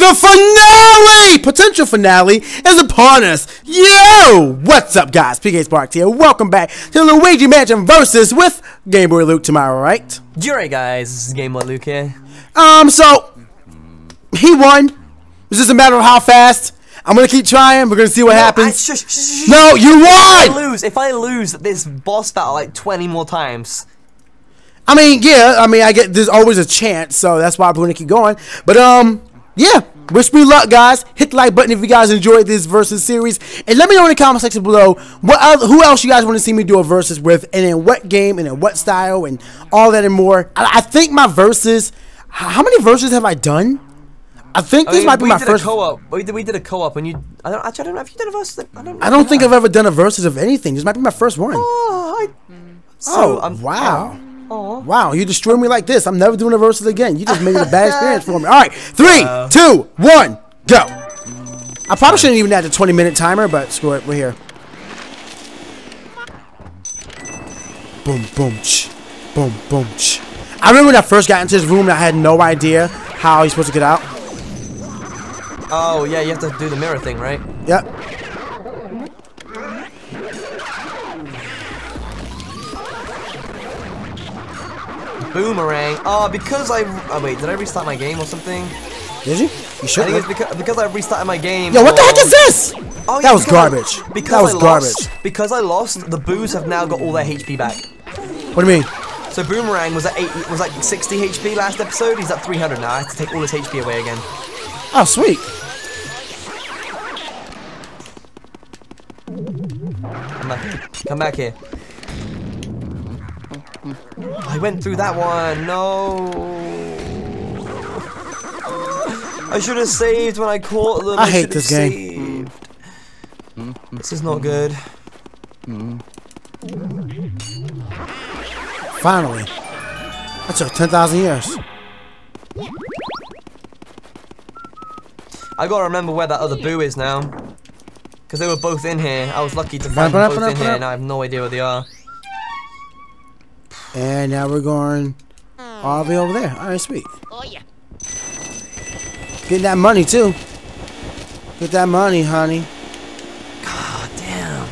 The finale, potential finale, is upon us. Yo, what's up, guys? PK Sparks here. Welcome back to Luigi Mansion Versus with Game Boy Luke tomorrow, right? You're right, guys? This is Game Boy Luke here. Um, so he won. It's just a matter of how fast. I'm gonna keep trying. We're gonna see what I, happens. shush, shush, shush. no, you If I won. lose, if I lose this boss battle like 20 more times, I mean, yeah. I mean, I get there's always a chance, so that's why I'm gonna keep going. But um, yeah. Wish me luck, guys. Hit the like button if you guys enjoyed this versus series, and let me know in the comment section below what who else you guys want to see me do a versus with, and in what game, and in what style, and all that and more. I, I think my verses. How many verses have I done? I think I this mean, might be my first. co-op. We did, we did a co-op, and you. I don't actually. I don't know if you did a versus. I don't. I don't think I've ever done a versus of anything. This might be my first one. Oh, I, Oh, so, I'm, wow. Oh. Wow, you destroyed me like this. I'm never doing a versus again. You just made it a bad experience for me. All right, three, Uh. two, one, go. I probably shouldn't even add the 20 minute timer, but screw it. We're here. Boom, boom, ch. Boom, boom, ch. I remember when I first got into this room and I had no idea how you're supposed to get out. Oh yeah, you have to do the mirror thing, right? Yep. Boomerang. Oh, because I. Oh wait, did I restart my game or something? Did you? You I think it's because because I restarted my game. Yo, what the heck is this? Oh, that was because I- garbage. because that was I garbage. Lost, because I lost, the boos have now got all their HP back. What do you mean? So Boomerang was at eight, was like 60 HP last episode. He's at 300 now. I have to take all his HP away again. Oh, sweet. Come back here. Come back here. I went through that one. No. I should have saved when I caught them. I hate this game. saved. This is not good. Finally. That took 10,000 years. I gotta remember where that other boo is now. Because they were both in here. I was lucky to find them both in here, and I have no idea where they are. And now we're going all the way over there. Alright, sweet. Oh, yeah. Get that money, too. Get that money, honey. God damn.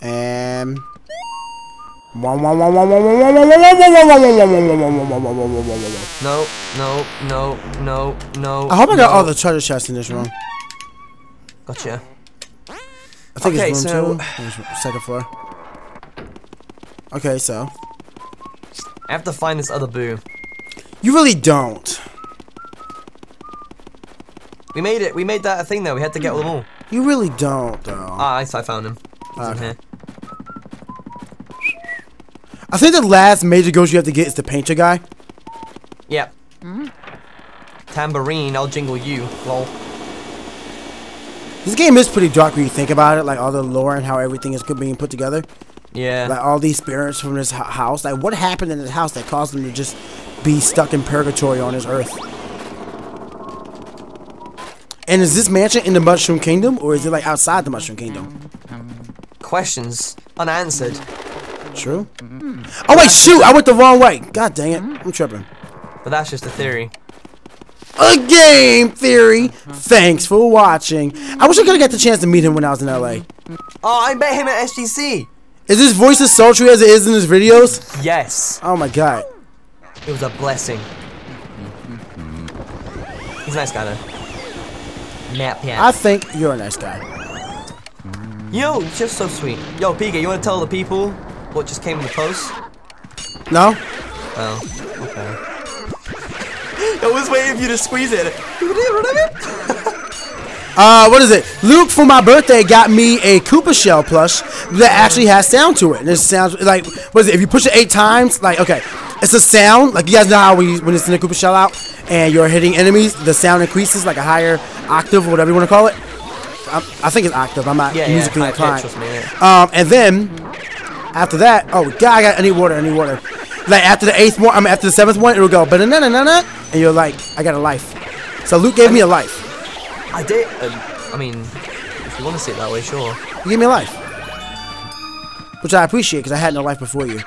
And... No, no, no, no, no. I hope I got no. all the treasure chests in this room. Gotcha. I think okay, it's room so... two. Second floor. Okay, so I have to find this other boo. you really don't. We made it. We made that a thing though. We had to get them all. You really don't, though. Ah, I, I found him. He's in Okay. here. I think the last major ghost you have to get is the painter guy. Yep. mhm Tamboorine, I'll jingle you. Lol. This game is pretty dark when you think about it, like all the lore and how everything is being put together. Yeah. Like all these spirits from this house. Like what happened in this house that caused them to just be stuck in purgatory on this earth? And is this mansion in the Mushroom Kingdom or is it like outside the Mushroom Kingdom? Questions unanswered. True. Hmm. Oh wait, shoot! I went the wrong way. God dang it! I'm tripping. But that's just a theory. A game theory. Thanks for watching. I wish I could have got the chance to meet him when I was in LA. Oh, I met him at SGC. Is his voice as sultry as it is in his videos? Yes. Oh my god. It was a blessing. He's a nice guy though. Nap I think you're a nice guy. Yo, just so sweet. Yo, Pika, you wanna tell the people what just came in the post? No? Oh, okay. I was waiting for you to squeeze it. You did run of it? Uh, what is it? Luke for my birthday got me a Koopa shell plush that actually has sound to it. And it sounds like what is it? If you push it eight times, like okay, it's a sound. Like you guys know how when you, when it's in the Koopa shell out and you're hitting enemies, the sound increases like a higher octave or whatever you want to call it. i I think it's octave. I'm not Yeah, musically yeah, inclined. me, yeah. Um, and then after that, oh god, I got any water. any water. Like after the eighth one, I mean after the seventh one, it'll go but na na na na, and you're like, I got a life. So Luke gave me a life. I did. Um, I mean, if you want to see it that way, sure. You gave me a life. Which I appreciate because I had no life before you.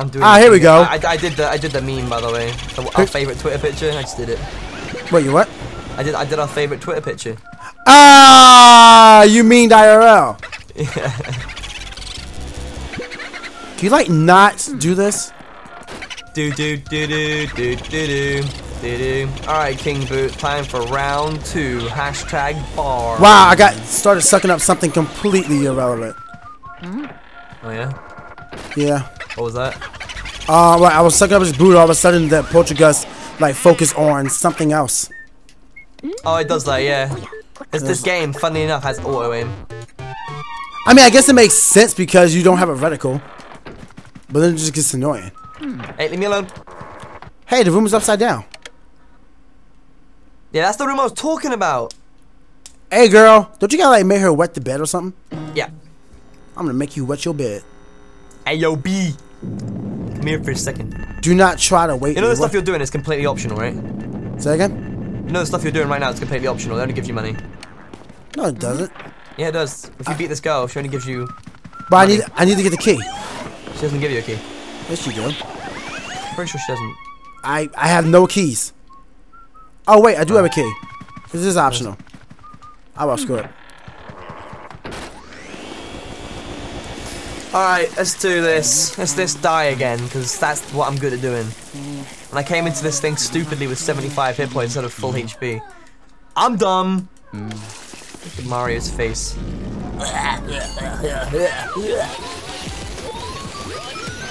I'm doing. Ah, here we go. I, I did the I did the meme by the way. Our favorite Twitter picture. I just did it. Wait, you what? I did I did our favorite Twitter picture. Ah, you mean IRL? Yeah. Can you like not do this? Do do do do do do do do do. All right, King Boo. Time for round two. Hashtag bar. Wow, I got started sucking up something completely irrelevant. Oh yeah. Yeah. What was that? Uh, well, I was sucking up his boot. All of a sudden, the Poltergust like focused on something else. Oh, it does that. Yeah. This this game, funny enough, has auto aim. I mean, I guess it makes sense because you don't have a reticle, but then it just gets annoying. Hey, leave me alone. Hey, the room is upside down. Yeah, that's the room I was talking about. Hey, girl, don't you gotta like make her wet the bed or something? Yeah. I'm gonna make you wet your bed. Hey, yo, B. Come here for a second. Do not try to wait. You know the stuff you're doing is completely optional, right? Say again? You know the stuff you're doing right now is completely optional. It only gives you money. No, it doesn't. Yeah, it does. If you beat this girl, she only gives you. But I need, I need to get the key. She doesn't give you a key. Yes, you do. Pretty sure she doesn't. I, I have no keys. Oh wait, I do have a key. This is optional. I will screw it. Alright, let's do this. Let's this die again, because that's what I'm good at doing. And I came into this thing stupidly with 75 hit points instead of full HP. I'm dumb! Hmm. Look at Mario's face.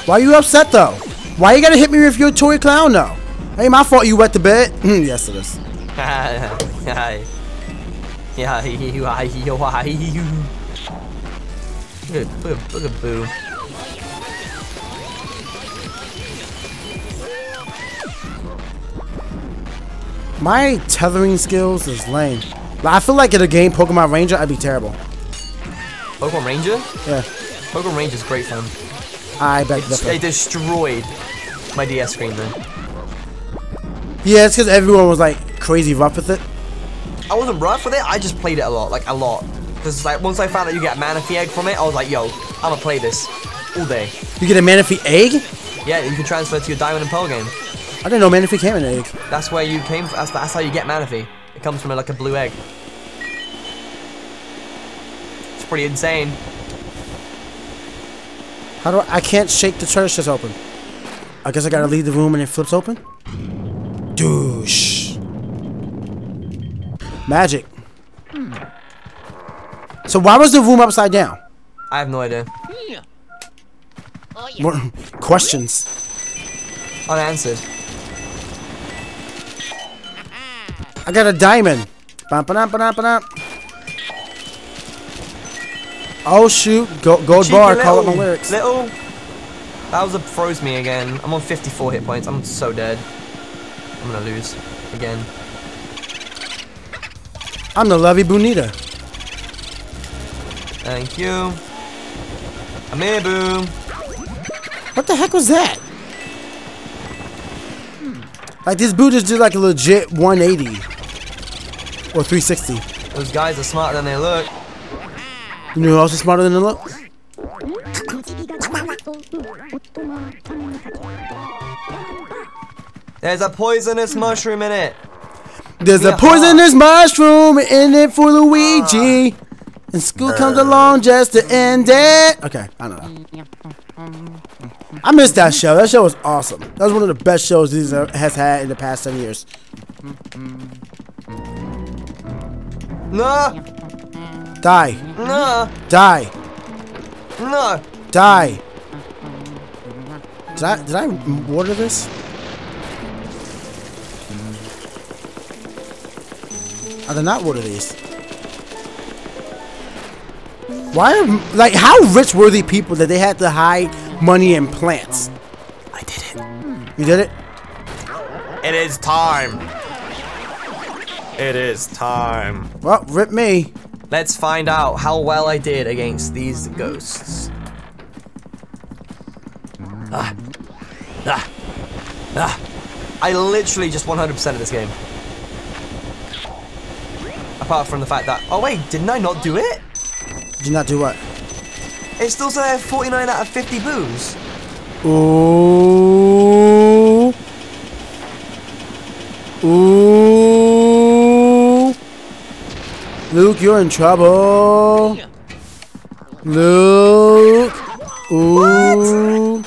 Why are you upset though? Why you gotta hit me with your toy clown though? Ain't my fault you wet the bed. Hmm, yes, it is. Hi. Yeah, you why you Look at look at look at Boo. My tethering skills is lame. I feel like in a game Pokemon Ranger, I'd be terrible. Pokemon Ranger? Yeah, Pokemon Ranger is great fun. I bet They different. destroyed my DS screen though. Yeah, it's because everyone was like crazy rough with it. I wasn't rough with it, I just played it a lot, like a lot. Because like once I found out you get a Manaphy egg from it, I was like, yo, I'ma play this all day. You get a Manaphy egg? Yeah, you can transfer to your Diamond and Pearl game. I didn't know Manaphy came in an egg. That's where you came. That's, that's how you get Manaphy. It comes from like a blue egg. It's pretty insane. How do I? I can't shake the church that's open. I guess I gotta leave the room and it flips open. Douche. Magic. So why was the room upside down? I have no idea. Oh, what questions? Unanswered. I got a diamond. Bum, ba-dum, ba-dum, ba-dum. Oh shoot! Go, gold Cheeky bar. Call up my little- lyrics. Little. Bowser froze me again. I'm on 54 hit points. I'm so dead. I'm gonna lose again. I'm the Lovey Bonita. Thank you. I'm here, boom. What the heck was that? Like this boot is just like a legit 180 or 360. Those guys are smarter than they look. You know who else is smarter than look? There's a poisonous mushroom in it. There's a poisonous mushroom in it for Luigi. And school comes uh. along just to end it. Okay, I don't know. I missed that show. That show was awesome. That was one of the best shows this has had in the past 10 years. No, Die. no, Die. no. Die. Did I, did I water this? I did not water these. Why are, like, how rich were the people that they had to hide money in plants? I did it. You did it? It is time. It is time. Well, rip me. Let's find out how well I did against these ghosts. Ah. Ah. Ah. I literally just 100% of this game. Apart from the fact that, oh wait, didn't I not do it? Did not do what? It still said I have 49 out of 50 boos. Ooh. Ooh. Luke, you're in trouble. Luke. Ooh.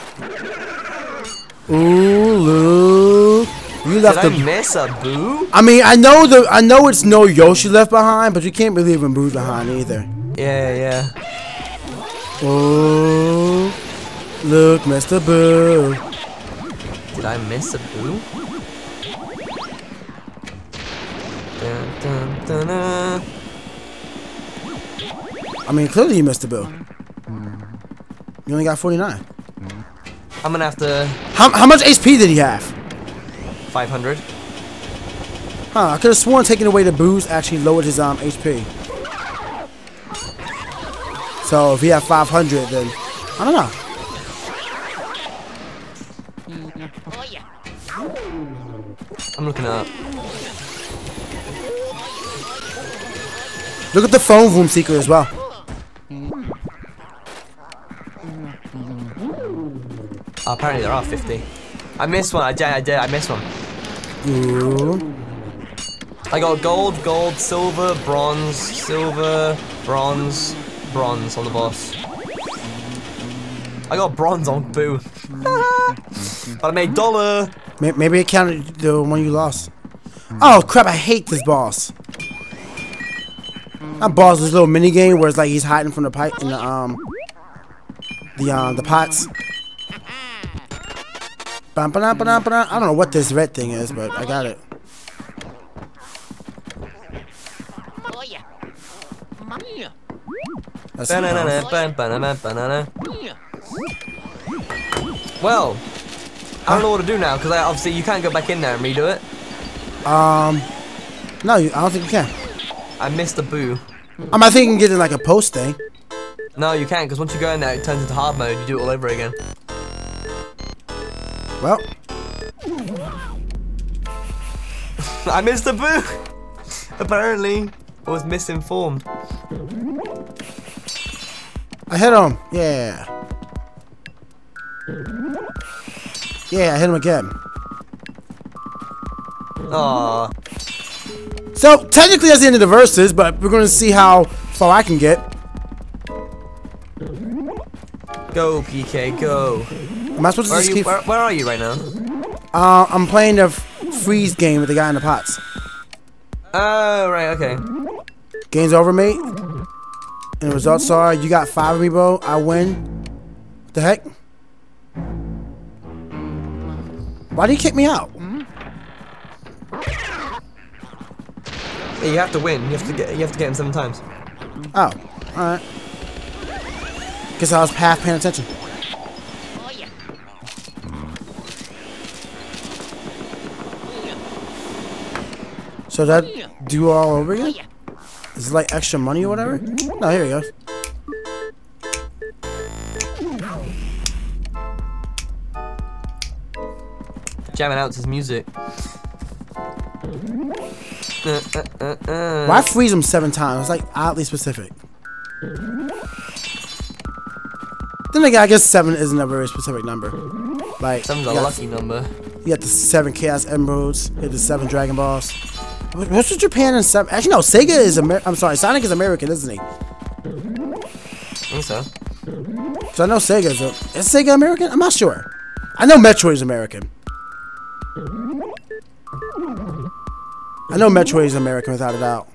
Ooh, Luke. You left Did left I the. miss a boo? I mean, I know the. I know it's no Yoshi left behind, but you can't be leaving Boo's behind either. Yeah, yeah. Ooh. Look, Mr. Boo. Did I miss a boo? Dun, dun, dun, dun. I mean, clearly you missed the bill. You only got 49. I'm gonna have to How, how much HP did he have? 500. Huh, I could have sworn taking away the booze actually lowered his um HP. So if he had 500, then I don't know. I'm looking it up. Look at the phone room seeker as well. Oh, apparently there are 50. I missed one. I did. I did. I missed one. Ooh. I got gold, gold, silver, bronze, silver, bronze, bronze on the boss. I got bronze on Boo. but I made dollar. Maybe it counted the one you lost. Oh crap! I hate this boss. That boss is this little mini game where it's like he's hiding from the pipe in the um the um the pots. Bum, ba-dum, ba-dum, ba-dum. I don't know what this red thing is, but I got it. Oh yeah. Mia. That's the Banana, banana, banana. Well, I don't know what to do now because obviously you can't go back in there and redo it. Um, no, I don't think you can. I missed the Boo. Um, I think you can get in like a post thing. No, you can't because once you go in there, it turns into hard mode. You do it all over again. Well, I missed the Boo. Apparently, I was misinformed. I hit him. Yeah. Yeah, I hit him again. Aw. So technically that's the end of the verses, but we're gonna see how far I can get. Go, PK, go. Am I supposed to Where are just you? keep? Where, where are you right now? Uh, I'm playing the freeze game with the guy in the pots. Oh, right, okay. Game's over, mate. And the results are you got five of me, bro. I win. What the heck? Why did he kick me out? Yeah, you have to win. You have to get. You have to get him seven times. Oh, all right. Guess I was half paying attention. Oh yeah. So that do all over again? Is it like extra money or whatever? No, here he goes. Jamming out to his music. Uh, uh, uh, uh. Why freeze him seven times? It's like oddly specific. Then again, I guess seven isn't a very specific number. Like, Seven's a lucky number. you got the seven Chaos Emeralds, hit the seven Dragon Balls. What- What's with Japan and seven? Actually, no, Sega is Amer. I'm sorry, Sonic is American, isn't he? I think so. So I know Sega is. A, is Sega American? I'm not sure. I know Metroid is American. I know Metroid is American without a doubt.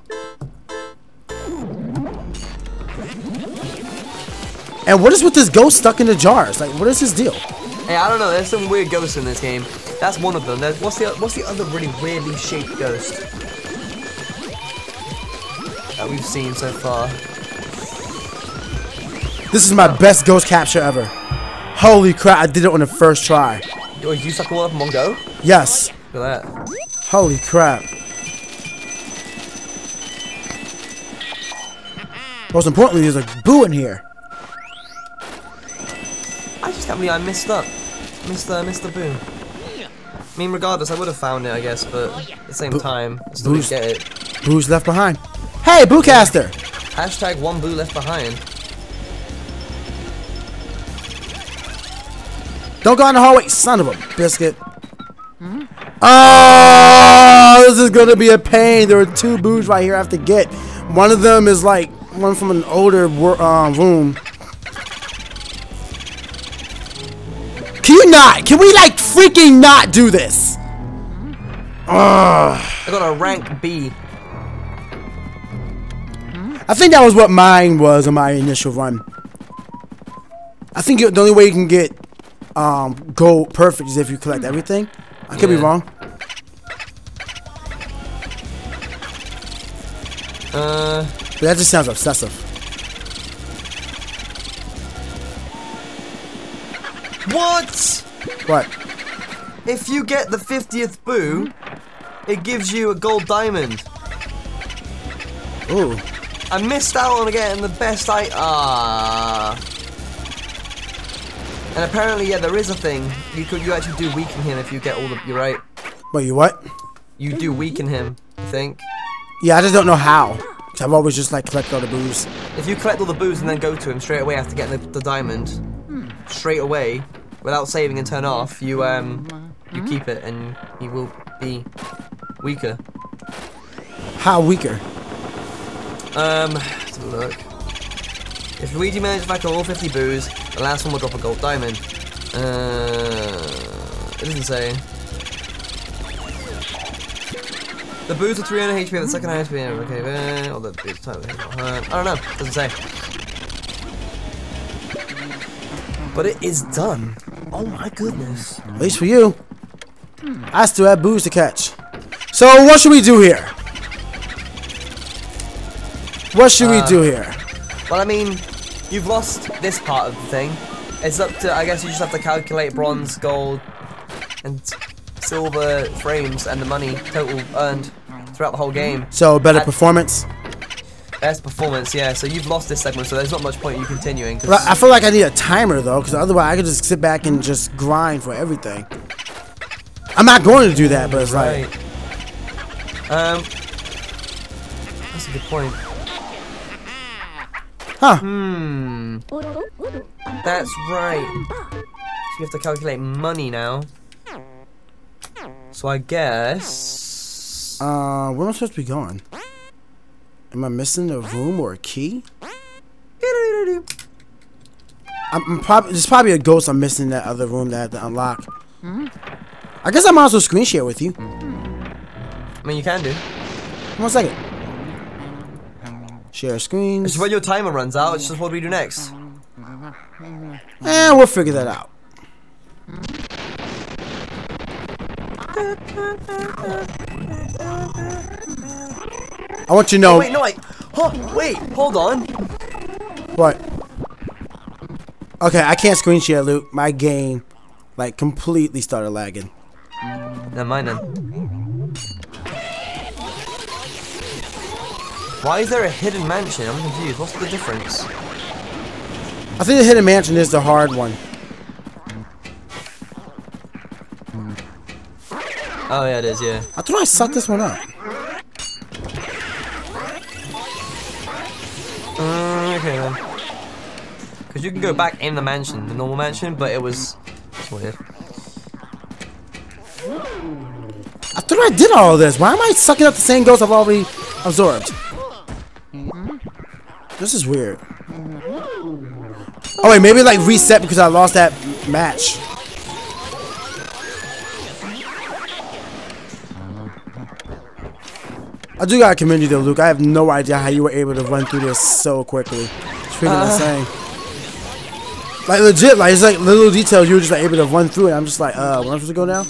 And what is with this ghost stuck in the jars? Like, what is his deal? Hey, I don't know. There's some weird ghosts in this game. That's one of them. There's, what's the What's the other really weirdly shaped ghost that we've seen so far? This is my best ghost capture ever. Holy crap, I did it on the first try. Oh, you suck one up in one go? Look at that. Holy crap. Most importantly, there's a boo in here. I just can't believe I missed up. Missed the Missed the boom. I mean, regardless, I would have found it, I guess, but at the same Boo- time, I still didn't get it. Boo's left behind. Hey, Booscaster! Hashtag one boo left behind. Don't go in the hallway, son of a biscuit. Oh, this is gonna be a pain. There are two boos right here I have to get. One of them is like one from an older uh, room. Can you not? Can we like freaking not do this? Ugh. I got a rank B. I think that was what mine was on my initial run. I think the only way you can get um, gold perfect is if you collect everything. I could be wrong. Uh, But that just sounds obsessive. what? What? If you get the 50th boo, it gives you a gold diamond. Ooh. I missed out on getting the best I ah. And apparently, yeah, there is a thing. You could you actually do weaken him if you get all the. You're right. Wait, you what? You do weaken him. I think. Yeah, I just don't know how. i I've always just like collected all the booze. If you collect all the booze and then go to him straight away after getting the, the diamond, straight away, without saving and turn off, you um, you keep it and he will be weaker. How weaker? Um, let's have a look. If Luigi manages to back all 50 boos, the last one will drop a gold diamond. Uh, it doesn't say. The boos are 300 HP, the second highest HP. Okay, uh, or the boos time. I don't know. Doesn't say. But it is done. Oh my goodness. At least for you. I still have booze to catch. So what should we do here? What should we Uh, do here? Well, I mean, you've lost this part of the thing. It's up to, I guess you just have to calculate bronze, gold, and silver frames and the money total earned throughout the whole game. So better performance. Best performance, yeah. So you've lost this segment, so there's not much point in you continuing. But I feel like I need a timer though, because otherwise I could just sit back and just grind for everything. I'm not going to do that, but it's like right. Um, that's a good point. Huh. Hmm. That's right. So you have to calculate money now. So I guess. Uh, where am I supposed to be going? Am I missing a room or a key? I'm, I'm probably there's probably a ghost I'm missing in that other room that I have to unlock. I guess I might as well screen share with you. I mean, you can do. One second. Share screen. It's when your timer runs out. It's just what we do next? Eh, we'll figure that out. I want you to know Oh, wait, no, wait. Huh, wait, hold on. what. Okay, I can't screen share, Luke. My game, like, completely started lagging. Never mind then. Why is there a hidden mansion? I'm confused. What's the difference? I think the hidden mansion is the hard one. Oh yeah, it is. Yeah. I thought I sucked this one up. Mm, okay then. Because you can go back in the mansion, the normal mansion, but it was it's weird. I thought I did all of this. Why am I sucking up the same ghost I've already absorbed? This is weird. Oh wait, maybe like reset because I lost that match. I do gotta commend you though, Luke. I have no idea how you were able to run through this so quickly. It's freaking insane. Like legit, like it's like little details you were just like able to run through it. I'm just like, uh, where am I supposed to go now?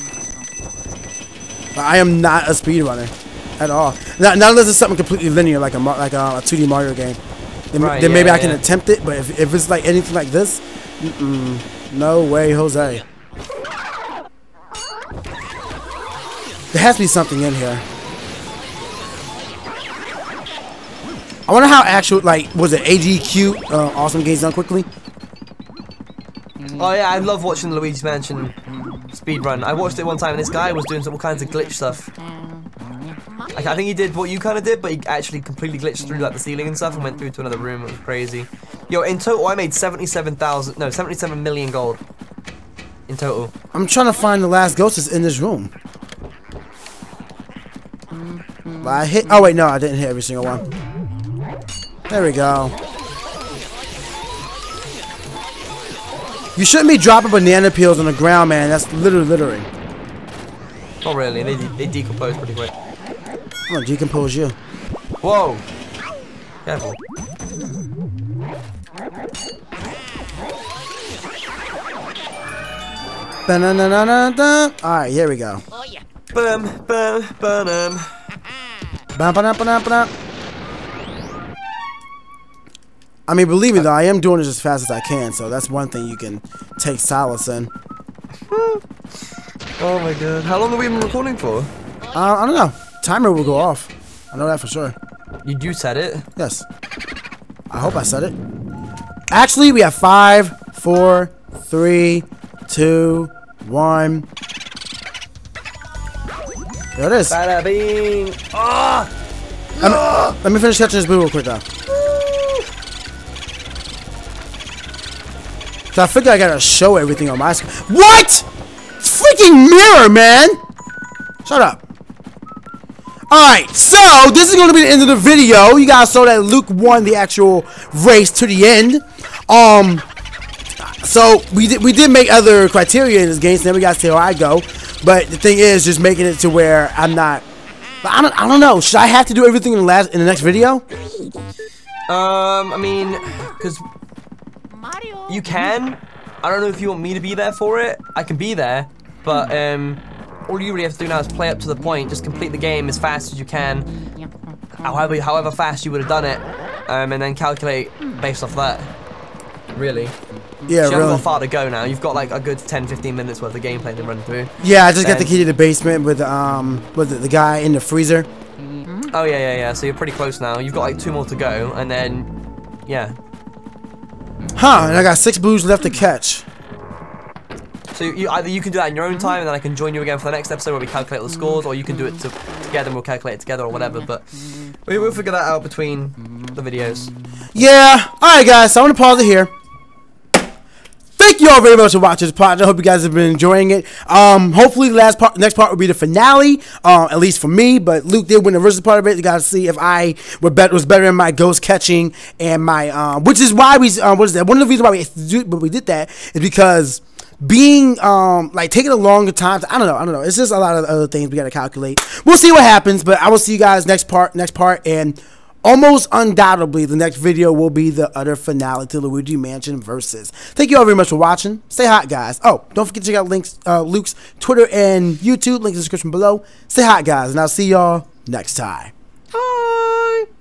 I am not a speedrunner at all. Not, not unless it's something completely linear, like a like a, a 2D Mario game. Then, Right, then maybe yeah, I can yeah. attempt it. But if, if it's like anything like this, mm-mm, no way, Jose. There has to be something in here. I wonder how actual like was it AGQ uh, awesome games done quickly. Oh yeah, I love watching the Luigi's Mansion speedrun. I watched it one time and this guy was doing some all kinds of glitch stuff. Like, I think he did what you kind of did, but he actually completely glitched through like the ceiling and stuff and went through to another room. It was crazy. Yo, in total, I made seventy-seven thousand, no, seventy-seven million gold. in total. I'm trying to find the last ghost that's in this room. But I hit. Oh wait, no, I didn't hit every single one. There we go. You shouldn't be dropping banana peels on the ground, man. That's literally littering. Not really. They de- they decompose pretty quick. I'm gonna decompose you. Whoa. Careful. Ba-na-na-na-na-na. All right, here we go. Oh yeah. Bum bum bum. Ba-ba-da-ba-da-ba-da. I mean, believe me though, I am doing this as fast as I can, so that's one thing you can take solace in. Oh my god. How long have we been recording for? Uh, I don't know. Timer will go off. I know that for sure. You do said it. Yes. I hope I said it. Actually, we have five, four, three, two, one. There it is. Bada bing. Ah. Let me, let me finish catching this blue real quick though. So I figure I gotta show everything on my screen. What? Freaking mirror, man! Shut up. Alright, so this is gonna be the end of the video. You guys saw that Luke won the actual race to the end. Um so we did we did make other criteria in this game, so then we gotta see how I go. But the thing is just making it to where I'm not but I don't I don't know. Should I have to do everything in the last in the next video? Um, I mean, because Mario. you can. I don't know if you want me to be there for it. I can be there, but um, all you really have to do now is play up to the point. Just complete the game as fast as you can, however however fast you would have done it, um, and then calculate based off that. Really. Yeah, you haven't got far to go now. You've got like a good 10, 15 minutes worth of gameplay to run through. Yeah, I just got the key to the basement with um with the, the guy in the freezer. Oh yeah, yeah, yeah. So you're pretty close now. You've got like two more to go, and then, yeah. Huh, and I got six blues left to catch. So you, either you can do that in your own time, and then I can join you again for the next episode where we calculate the scores, or you can do it to, together and we'll calculate it together or whatever. But we will figure that out between the videos. Yeah. Alright guys, so I'm gonna pause it here. Thank you all very much for watching this project. I hope you guys have been enjoying it. Um, hopefully the last part, next part will be the finale. Uh, at least for me. But Luke did win the versus part of it. You gotta see if I were bet was better in my ghost catching and my um, which is why we uh, what is that? One of the reasons why we do, but we did that is because being um like taking a longer time. To, I don't know. I don't know. It's just a lot of other things we gotta calculate. We'll see what happens. But I will see you guys next part. Next part and. Almost undoubtedly, the next video will be the utter finale to Luigi Mansion Versus. Thank you all very much for watching. Stay hot, guys. Oh, don't forget to check out links, uh, Luke's Twitter and YouTube. Link in the description below. Stay hot, guys, and I'll see y'all next time. Ah.